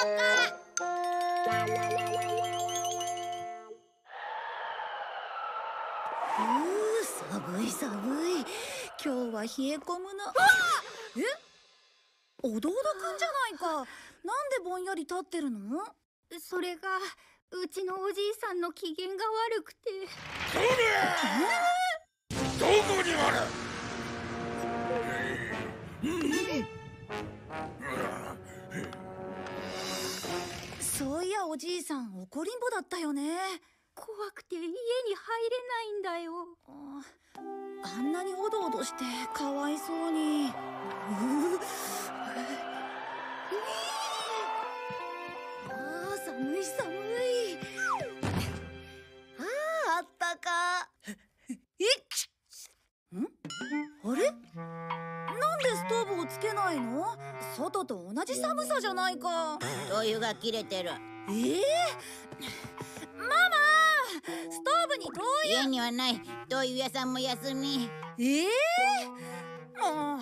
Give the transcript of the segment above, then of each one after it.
うー寒い寒い。今日は冷え込むのえ？おどおどくんじゃないか。なんでぼんやり立ってるの？それがうちのおじいさんの機嫌が悪くて。どこにある？やおじいさん怒りんぼだったよね。怖くて家に入れないんだよ。ああんなにおどおどしてかわいそうに。ああ寒い寒い。あああったか。いっんあれなんでストーブをつけないの外と同じ寒さじゃないか灯油が切れてるええママストーブに灯油。家にはない。灯油屋さんも休み。ええもう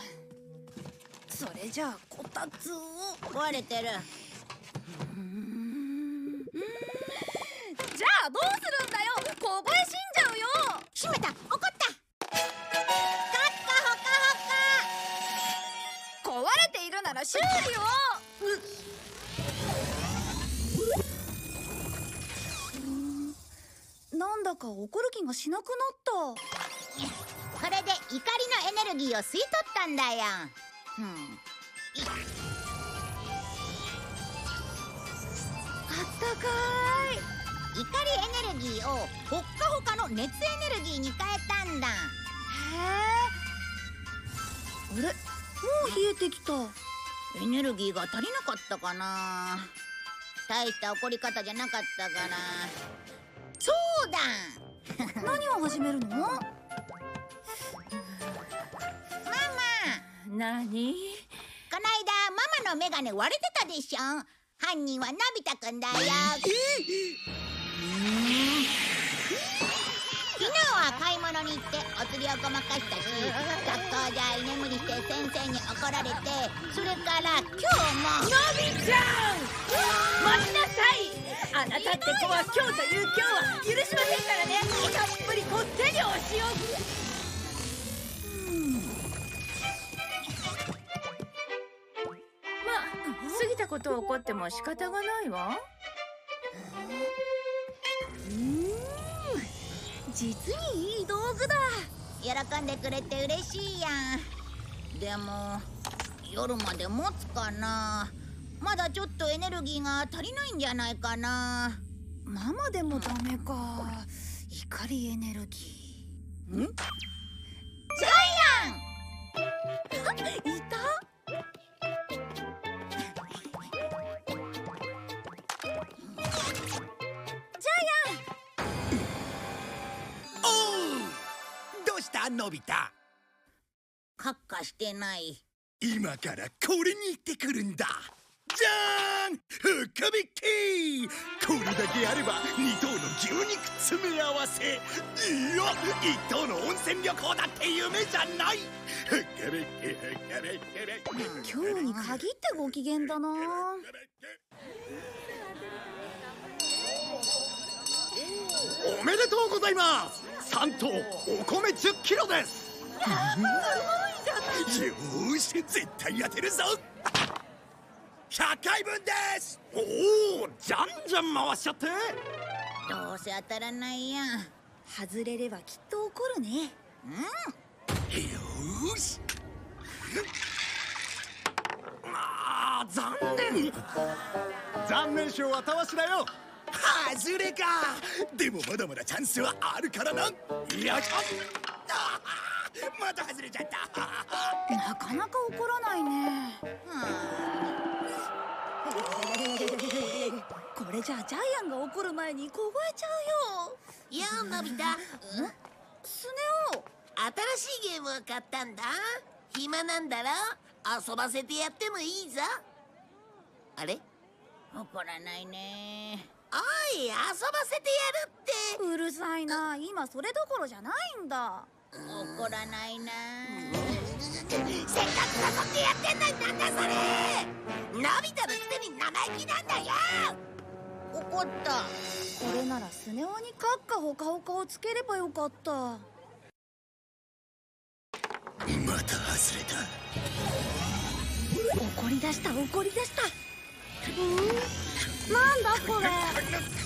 それじゃあこたつを。壊れてる。じゃあどうするんだよ。凍え死んじゃうよ。閉めた。怒った。壊れているなら修理をだか怒る気がしなくなった。これで怒りのエネルギーを吸い取ったんだよ。うん。あったか怒りエネルギーをほっかほかの熱エネルギーに変えたんだ。いへえ。あれ？もう冷えてきた。エネルギーが足りなかったかな。大した怒り方じゃなかったからそうだ。何を始めるの？ママ。何？この間ママのメガネ割れてたでしょ？犯人はのび太くんだよ。昨日は買い物に行ってお釣りをごまかしたし学校じゃ居眠りして先生に怒られてそれから今日も。のびちゃんあなたって子は今日という今日は許しませんからね。たっぷりこってりお塩まあ過ぎたこと起こっても仕方がないわ。実にいい道具だ。喜んでくれて嬉しいやん。でも夜まで持つかな。まだちょっとエネルギーが足りないんじゃないかな。ママでもダメか。怒りエネルギー。ん？ジャイアン！いた？おう！どうした？のび太。カッカしてない。今からこれに行ってくるんだじゃーん福引き。これだけあれば2頭の牛肉詰め合わせ。いや1頭の温泉旅行だって夢じゃない。今日に限ってご機嫌だな。おめでとうございます。3頭お米1 0キロです。よーし絶対当てるぞ100回分です。おおじゃんじゃん回しちゃって。どうせ当たらないやん。外れればきっと怒るね。よーし。あー残念。残念賞はたわしだよ。外れか。でもまだまだチャンスはあるからな。よいしょまた外れちゃった。なかなか怒らないねこれじゃあジャイアンが怒る前に凍えちゃうよ。ようのび太。スネ新しいゲームを買ったんだ。暇なんだろ？遊ばせてやってもいいぞ。あれ？怒らないね。おい遊ばせてやるって。夫うるさいな。今それどころじゃないんだ。怒らないな。せっかく誘ってやってんのになんだそれ。のび太のくせに生意気なんだよ。怒った。これならスネ夫にカッカホカホカをつければよかった。また外れた。怒り出した怒り出した。なんだこれ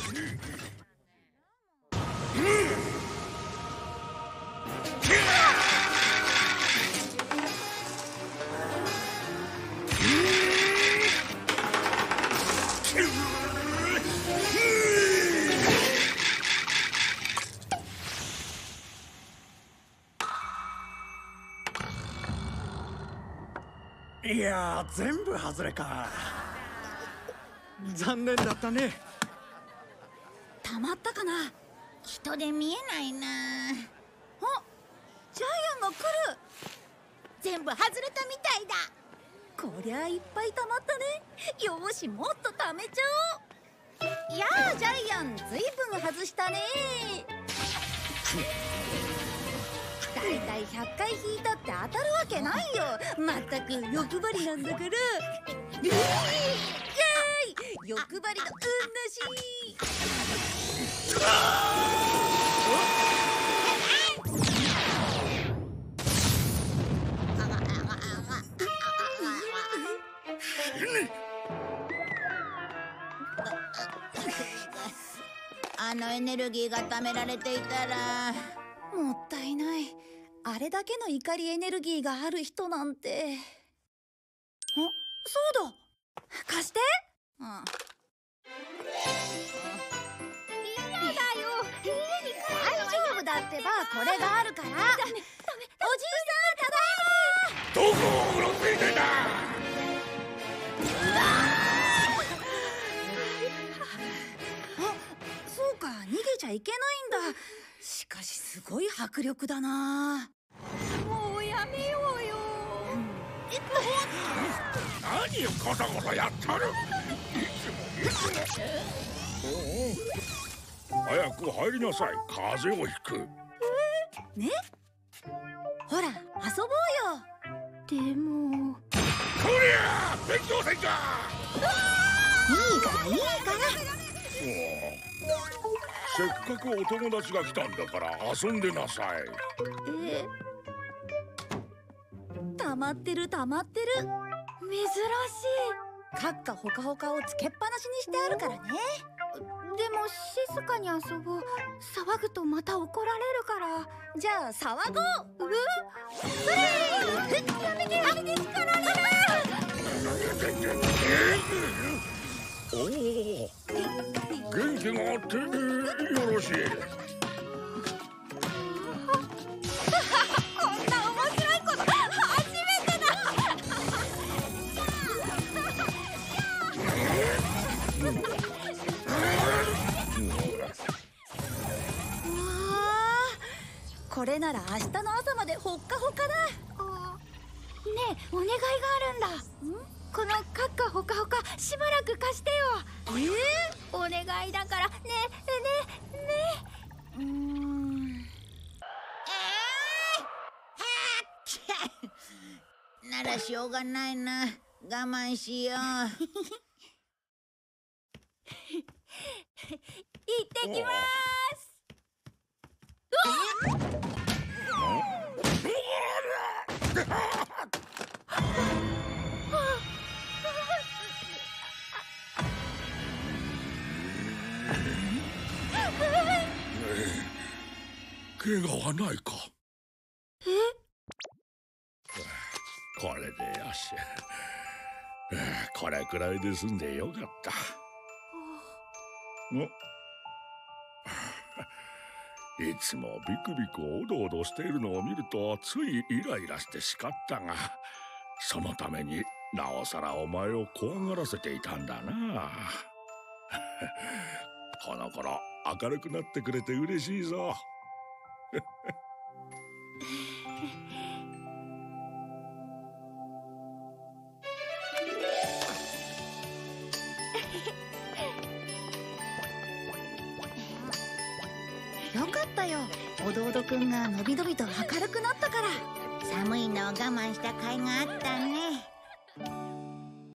いやー全部外れか。残念だったね。たまったかな。人で見えないな。あジャイアンが来る。全部外れたみたいだ。こりゃいっぱいたまったね。よしもっと貯めちゃおう。やあジャイアン。ずいぶん外したね。だいたい100回引いたって当たるわけないよ。まったく欲張りなんだから。イエーイ！欲張りのうんなし。あのエネルギーが貯められていたら。もったいないあれだけの怒りエネルギーがある人なんて。あそうだ。貸して。うん。嫌だよ。家に帰大丈夫だってばこれがあるから。ダメダメ。おじいさんただいどこをうろついてんだ。まあそうか。逃げちゃいけないんだしかしすごい迫力だな。もうやめようよ。何をこそこそやっとる？早く入りなさい。風邪をひく。ね？ほら遊ぼうよ。でも。こりゃ勉強せんか！いいからいいからせっかくお友達が来たんだから遊んでなさい。え溜まってる溜まってる。珍しカッカホカホカをつけっぱなしにしてあるからね。いでも静かに遊ぼう。騒ぐとまた怒られるから。じゃあ騒ごう。えやめて。やめて。叱られる。おお元気があってよろしい。こんな面白いこと初めてだこれなら明日の朝までほっかほかだ。あねえお願いがあるんだこのカッカホカホカしばらく貸してよ。ええお願いだから。ねえねえね。うーん。ならしょうがないな。我慢しよう。え行ってきます怪我はないか？これでよし。これくらいで済んでよかった。おいつもビクビクおどおどしているのを見るとついイライラして叱ったがそのためになおさらお前を怖がらせていたんだな。この頃明るくなってくれて嬉しいぞよかったよ。おどおどくんがのびのびと明るくなったから。寒いのを我慢した甲斐があったね。